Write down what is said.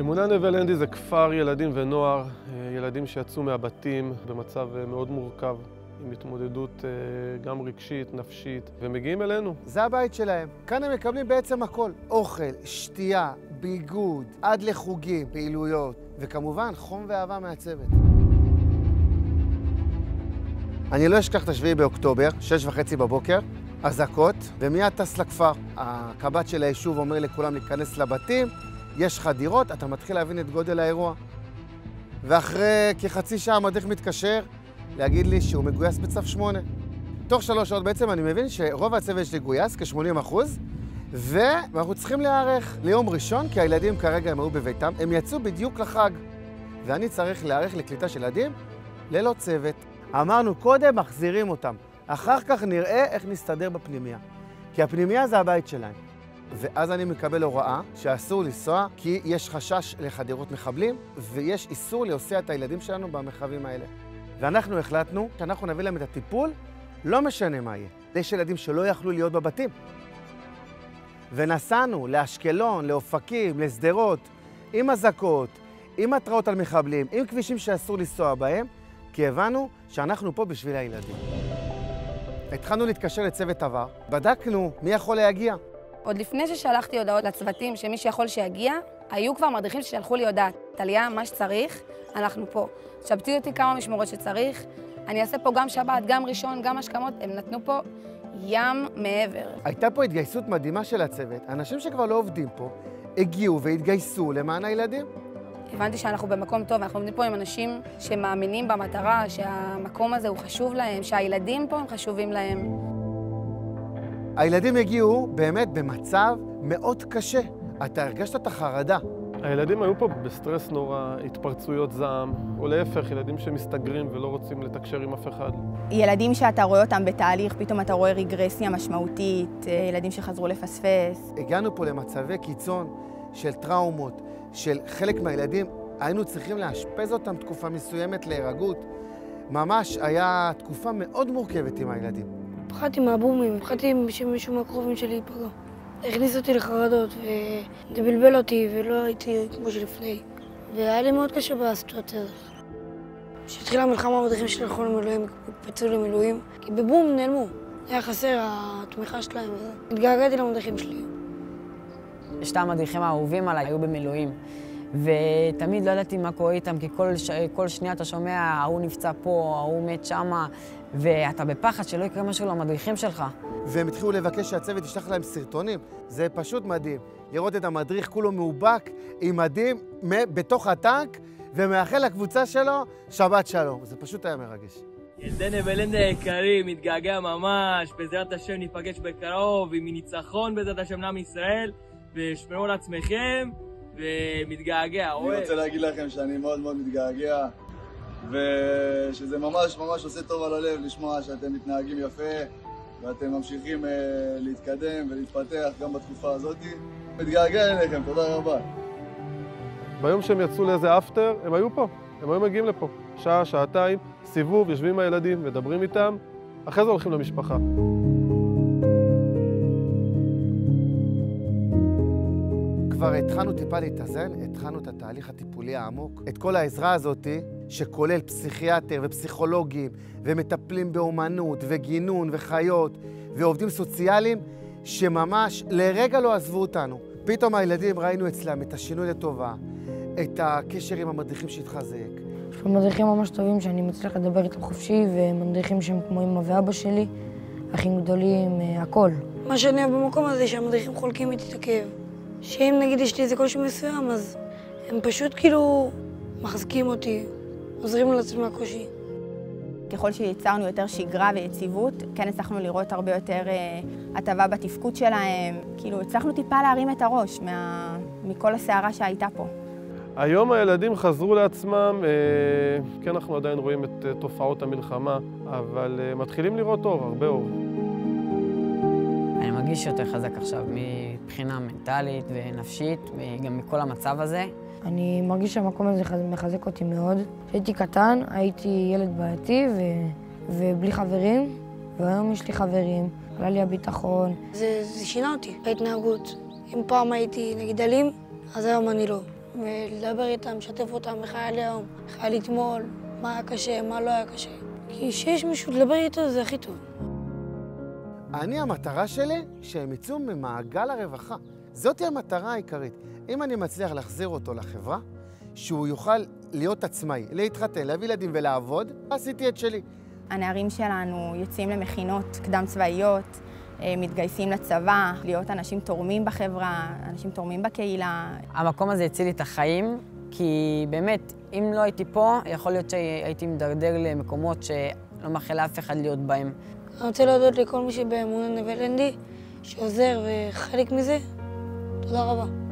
אמונה נווה לנדי זה כפר ילדים ונוער, ילדים שיצאו מהבתים במצב מאוד מורכב, עם התמודדות גם רגשית, נפשית, ומגיעים אלינו. זה הבית שלהם. כאן הם מקבלים בעצם הכל. אוכל, שתייה, ביגוד, עד לחוגים, פעילויות, וכמובן חום ואהבה מהצוות. אני לא אשכח את השביעי באוקטובר, שש וחצי בבוקר, אזעקות, ומיד טס לכפר. הקב"ט של היישוב אומר לכולם להיכנס לבתים, יש לך דירות, אתה מתחיל להבין את גודל האירוע. ואחרי כחצי שעה המדריך מתקשר להגיד לי שהוא מגויס בצו 8. תוך שלוש שעות בעצם אני מבין שרוב הצוות שלי גויס, כ-80 אחוז, ואנחנו צריכים להיערך ליום ראשון, כי הילדים כרגע הם היו בביתם, הם יצאו בדיוק לחג. ואני צריך להיערך לקליטה של ילדים ללא צוות. אמרנו קודם, מחזירים אותם. אחר כך נראה איך נסתדר בפנימייה. כי הפנימייה זה הבית שלהם. ואז אני מקבל הוראה שאסור לנסוע כי יש חשש לחדירות מחבלים ויש איסור להוסיע את הילדים שלנו במרחבים האלה. ואנחנו החלטנו שאנחנו נביא להם את הטיפול, לא משנה מה יהיה. יש ילדים שלא יכלו להיות בבתים. ונסענו לאשקלון, לאופקים, לשדרות, עם אזעקות, עם התראות על מחבלים, עם כבישים שאסור לנסוע בהם, כי הבנו שאנחנו פה בשביל הילדים. התחלנו להתקשר לצוות עבר, בדקנו מי יכול להגיע. עוד לפני ששלחתי הודעות לצוותים שמי שיכול שיגיע, היו כבר מדריכים ששלחו לי הודעה, טליה, מה שצריך, אנחנו פה. שבתי אותי כמה משמורות שצריך, אני אעשה פה גם שבת, גם ראשון, גם השכמות, הם נתנו פה ים מעבר. הייתה פה התגייסות מדהימה של הצוות, אנשים שכבר לא עובדים פה, הגיעו והתגייסו למען הילדים. הבנתי שאנחנו במקום טוב, אנחנו עומדים פה עם אנשים שמאמינים במטרה, שהמקום הזה הוא חשוב להם, שהילדים פה הם חשובים להם. הילדים הגיעו באמת במצב מאוד קשה. אתה הרגשת את החרדה. הילדים היו פה בסטרס נורא, התפרצויות זעם, או להפך, ילדים שמסתגרים ולא רוצים לתקשר עם אף אחד. ילדים שאתה רואה אותם בתהליך, פתאום אתה רואה רגרסיה משמעותית, ילדים שחזרו לפספס. הגענו פה למצבי קיצון של טראומות, של חלק מהילדים, היינו צריכים לאשפז אותם תקופה מסוימת להירגות. ממש היה תקופה מאוד מורכבת עם הילדים. פחדתי מהבומים, פחדתי שמישהו מהקרובים שלי ייפגע. הכניס אותי לחרדות, וזה בלבל אותי, ולא הייתי כמו שלפני. והיה לי מאוד קשה בסיטואציה הזאת. כשהתחילה המלחמה, המדריכים שלי הלכו למילואים, הקפצו למילואים, כי בבום נעלמו. היה חסר התמיכה שלהם, התגעגעתי למדריכים שלי. שתי המדריכים האהובים עליי היו במילואים. ותמיד לא ידעתי מה קורה איתם, כי כל, ש... כל שנייה אתה שומע, ההוא נפצע פה, ההוא מת שמה, ואתה בפחד שלא יקרה משהו למדריכים שלך. והם התחילו לבקש שהצוות ישלח להם סרטונים. זה פשוט מדהים. לראות את המדריך כולו מאובק, עם מדים, בתוך הטנק, ומאחל לקבוצה שלו שבת שלום. זה פשוט היה מרגש. ילדי נבלנדה היקרים, מתגעגע ממש, בעזרת השם ניפגש בקרוב, עם ניצחון בעזרת השם לעם ישראל, ושמרו על עצמכם. ומתגעגע, אוהב. אני רוצה להגיד לכם שאני מאוד מאוד מתגעגע, ושזה ממש ממש עושה טוב על הלב לשמוע שאתם מתנהגים יפה, ואתם ממשיכים אה, להתקדם ולהתפתח גם בתקופה הזאת. מתגעגע אליכם, תודה רבה. ביום שהם יצאו לאיזה אפטר, הם היו פה, הם היו מגיעים לפה. שעה, שעתיים, סיבוב, יושבים עם הילדים, מדברים איתם, אחרי זה הולכים למשפחה. כבר התחלנו טיפה להתאזן, התחלנו את התהליך הטיפולי העמוק. את כל העזרה הזאת, שכולל פסיכיאטר ופסיכולוגים, ומטפלים באומנות, וגינון, וחיות, ועובדים סוציאליים, שממש לרגע לא עזבו אותנו. פתאום הילדים, ראינו אצלם את השינוי לטובה, את הקשר עם המדריכים שהתחזק. יש פה מדריכים ממש טובים שאני מצליח לדבר איתם חופשי, ומדריכים שהם כמו אמא ואבא שלי, אחים גדולים, הכל. מה שאני אוהב במקום הזה, שהמדריכים חולקים איתי את הכאב. שאם נגיד יש לי איזה קושי מסוים, אז הם פשוט כאילו מחזקים אותי, עוזרים לי לצאת מהקושי. ככל שיצרנו יותר שגרה ויציבות, כן הצלחנו לראות הרבה יותר אה, הטבה בתפקוד שלהם. כאילו, הצלחנו טיפה להרים את הראש מה... מכל הסערה שהייתה פה. היום הילדים חזרו לעצמם, אה, כן, אנחנו עדיין רואים את אה, תופעות המלחמה, אבל אה, מתחילים לראות אור, הרבה אור. אני מרגיש יותר חזק עכשיו מבחינה מנטלית ונפשית, וגם מכל המצב הזה. אני מרגיש שהמקום הזה מחזק אותי מאוד. כשהייתי קטן, הייתי ילד בעייתי ו... ובלי חברים, והיום יש לי חברים, עלה לי הביטחון. זה, זה שינה אותי, ההתנהגות. אם פעם הייתי נגיד אלים, אז היום אני לא. ולדבר איתם, לשתף אותם איך היה לי היום, איך היה לי אתמול, מה היה קשה, מה לא היה קשה. כי כשיש מישהו לדבר איתו זה הכי טוב. אני, המטרה שלי, שהם יצאו ממעגל הרווחה. זאתי המטרה העיקרית. אם אני מצליח להחזיר אותו לחברה, שהוא יוכל להיות עצמאי, להתחתן, להביא ילדים ולעבוד, עשיתי את שלי. הנערים שלנו יוצאים למכינות קדם צבאיות, אה, מתגייסים לצבא, להיות אנשים תורמים בחברה, אנשים תורמים בקהילה. המקום הזה הציל לי את החיים, כי באמת, אם לא הייתי פה, יכול להיות שהייתי מדרדר למקומות שלא מאחל לאף אחד להיות בהם. אני רוצה להודות לכל מי שבאמונה נווה שעוזר וחלק מזה. תודה רבה.